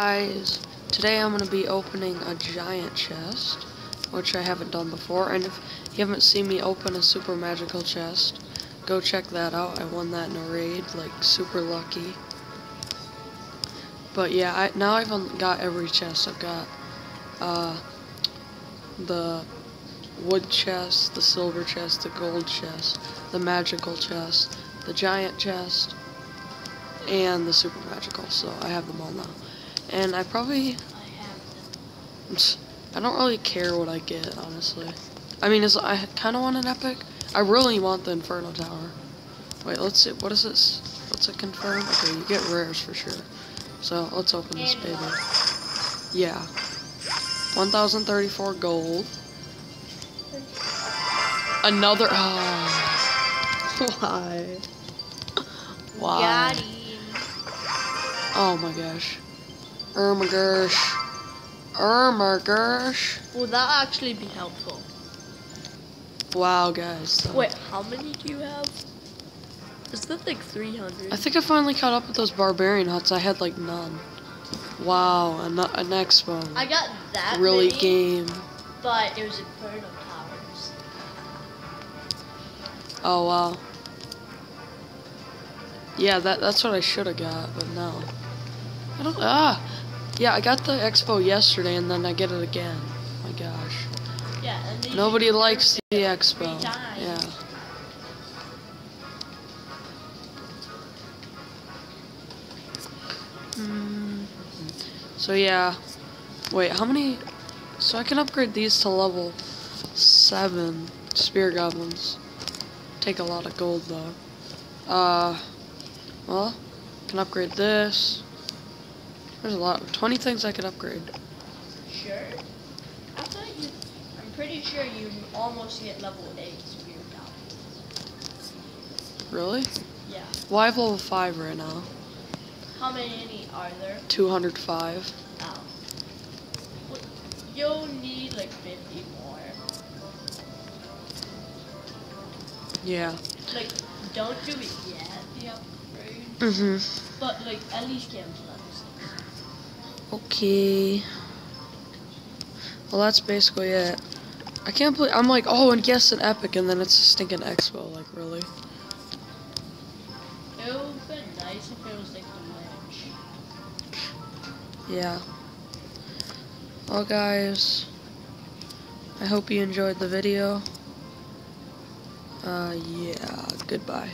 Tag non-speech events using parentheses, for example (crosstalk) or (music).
Guys, today I'm going to be opening a giant chest, which I haven't done before, and if you haven't seen me open a super magical chest, go check that out. I won that in a raid, like, super lucky. But yeah, I, now I've got every chest. I've got, uh, the wood chest, the silver chest, the gold chest, the magical chest, the giant chest, and the super magical, so I have them all now. And I probably... I don't really care what I get, honestly. I mean, I kind of want an epic. I really want the Inferno Tower. Wait, let's see. What is this? What's it confirm? Okay, you get rares for sure. So, let's open this baby. Yeah. 1,034 gold. Another... Oh. (laughs) Why? Why? Oh my gosh. Ermagersh. Ermagersh. Will that actually be helpful? Wow, guys. Wait, how many do you have? Is that like 300? I think I finally caught up with those barbarian huts. I had like none. Wow, an, an X-Bow. I got that Really many, game. But it was Inferno Towers. Oh, wow. Yeah, that that's what I should have got, but no. I don't, ah! Yeah, I got the X-Bow yesterday and then I get it again. Oh my gosh. Yeah, Nobody likes the X-Bow. Yeah. Mm. So yeah. Wait, how many? So I can upgrade these to level 7 spear goblins. Take a lot of gold though. Uh, well, can upgrade this. There's a lot. 20 things I could upgrade. Sure. I thought you. I'm pretty sure you almost hit level 8 spear goblins. Really? Yeah. Well, I have level 5 right now. How many are there? 205. Oh. Well, you'll need like 50 more. Yeah. Like, don't do it yet, the upgrade. Mm-hmm. But like, at least get levels. Okay. Well, that's basically it. I can't believe I'm like, oh, and guess an epic, and then it's a stinking X-Bow. Like, really? It would have been nice if it was like the ledge. Yeah. Well, guys, I hope you enjoyed the video. Uh, yeah, goodbye.